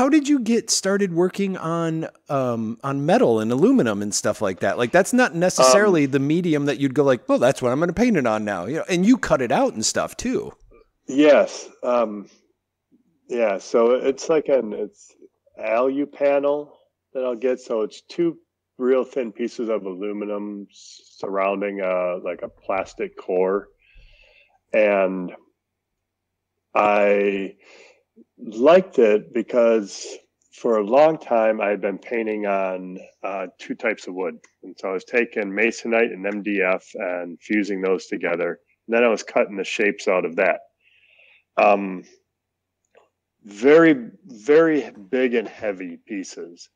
how did you get started working on um, on metal and aluminum and stuff like that? Like that's not necessarily um, the medium that you'd go like, well, that's what I'm going to paint it on now. You know, and you cut it out and stuff too. Yes. Um, yeah. So it's like an it's alu panel that I'll get. So it's two real thin pieces of aluminum surrounding a like a plastic core, and I liked it because for a long time I had been painting on uh, two types of wood, and so I was taking masonite and MDF and fusing those together. And then I was cutting the shapes out of that. Um, very, very big and heavy pieces.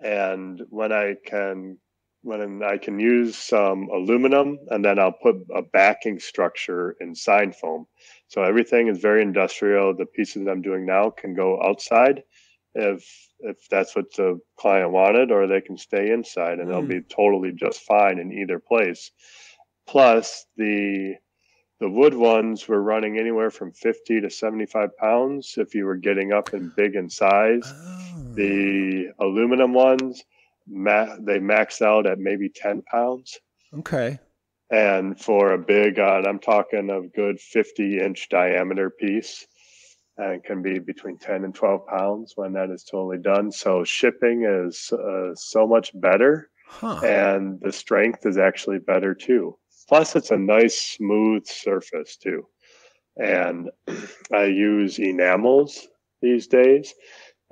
And when I can when I can use some aluminum and then I'll put a backing structure in sign foam. So everything is very industrial. The pieces I'm doing now can go outside if if that's what the client wanted, or they can stay inside and mm. they'll be totally just fine in either place. Plus the the wood ones were running anywhere from 50 to 75 pounds if you were getting up in big in size. Oh. The aluminum ones, ma- they max out at maybe 10 pounds. Okay. And for a big, uh, I'm talking a good 50 inch diameter piece, and can be between 10 and 12 pounds when that is totally done. So shipping is uh, so much better, huh. and the strength is actually better too. Plus, it's a nice smooth surface too. And I use enamels these days.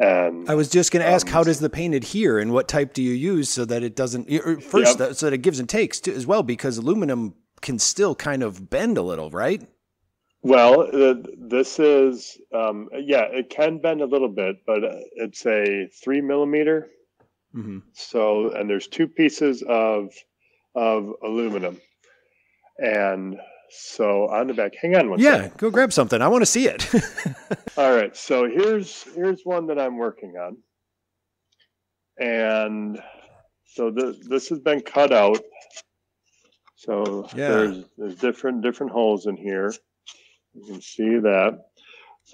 And I was just going to ask, um, how does the paint adhere, and what type do you use so that it doesn't first yep. so that it gives and takes too, as well? Because aluminum can still kind of bend a little, right? Well, uh, this is um, yeah, it can bend a little bit, but it's a three millimeter. Mm-hmm. So, and there's two pieces of of aluminum. And so on the back, hang on one yeah, second. go grab something. I want to see it. All right. So here's here's one that I'm working on. And so the, this has been cut out. So yeah. there's there's different different holes in here. You can see that.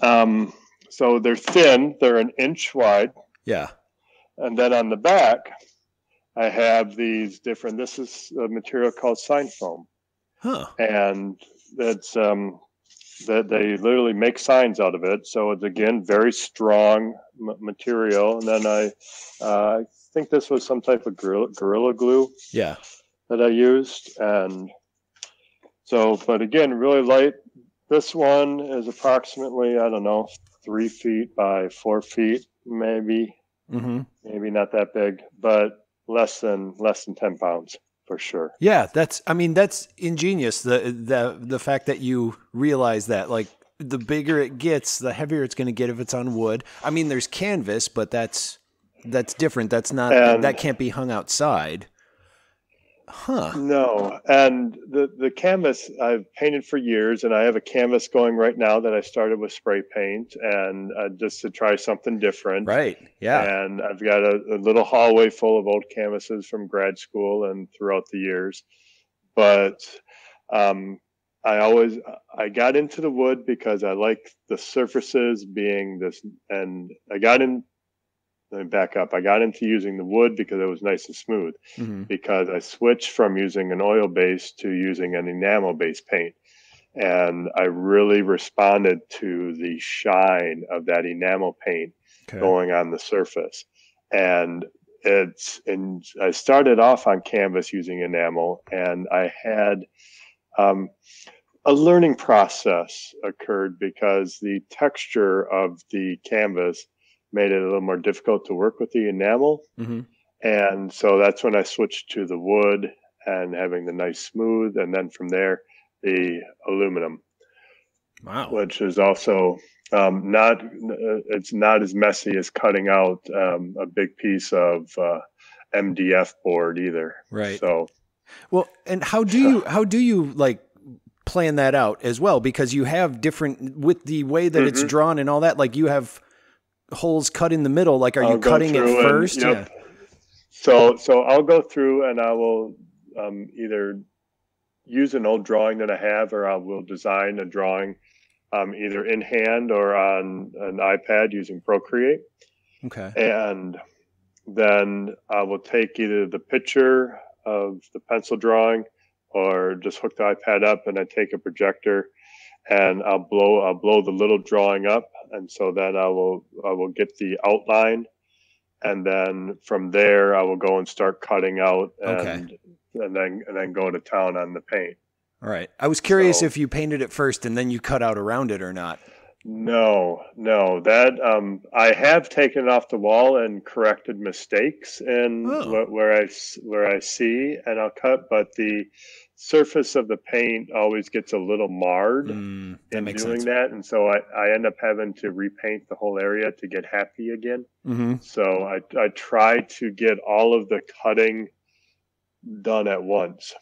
Um, so they're thin, they're an inch wide. Yeah. And then on the back, I have these different, this is a material called sign foam. Huh. And that's um, that they literally make signs out of it. So it's again very strong m- material. And then I, uh, I think this was some type of gorilla, gorilla glue. Yeah. That I used, and so, but again, really light. This one is approximately I don't know three feet by four feet, maybe. Mm-hmm. Maybe not that big, but less than less than ten pounds for sure. Yeah, that's I mean that's ingenious the the the fact that you realize that like the bigger it gets, the heavier it's going to get if it's on wood. I mean there's canvas, but that's that's different. That's not and, that can't be hung outside. Huh. No. And the the canvas I've painted for years, and I have a canvas going right now that I started with spray paint, and uh, just to try something different. Right. Yeah. And I've got a, a, little hallway full of old canvases from grad school and throughout the years. But um, I always I got into the wood because I like the surfaces being this, and I got in let me back up. I got into using the wood because it was nice and smooth. Mm-hmm. Because I switched from using an oil base to using an enamel based paint. And I really responded to the shine of that enamel paint okay. going on the surface. And it's, and I started off on canvas using enamel, and I had, um, a learning process occurred because the texture of the canvas made it a little more difficult to work with the enamel. Mm-hmm. And so that's when I switched to the wood and having the nice smooth. And then from there, the aluminum. Wow. Which is also um, not, uh, it's not as messy as cutting out um, a big piece of uh, MDF board either. Right. So, well, and how do you, how do you like, plan that out as well because you have different with the way that mm-hmm. it's drawn and all that like you have holes cut in the middle? Like, are I'll you cutting it first? And, yep. Yeah. So, so I'll go through and I will um, either use an old drawing that I have, or I will design a drawing um, either in hand or on an iPad using Procreate. Okay. And then I will take either the picture of the pencil drawing or just hook the iPad up and I take a projector and I'll blow I'll blow the little drawing up and so then I will I will get the outline and then from there I will go and start cutting out and Okay. and then and then go to town on the paint. All right. I was curious So- if you painted it first and then you cut out around it or not. No, no, that um, I have taken it off the wall and corrected mistakes in Oh. wh- where I s- where I see and I'll cut, but the surface of the paint always gets a little marred Mm, in doing sense. that, and so I, I end up having to repaint the whole area to get happy again. hmm So I I try to get all of the cutting done at once.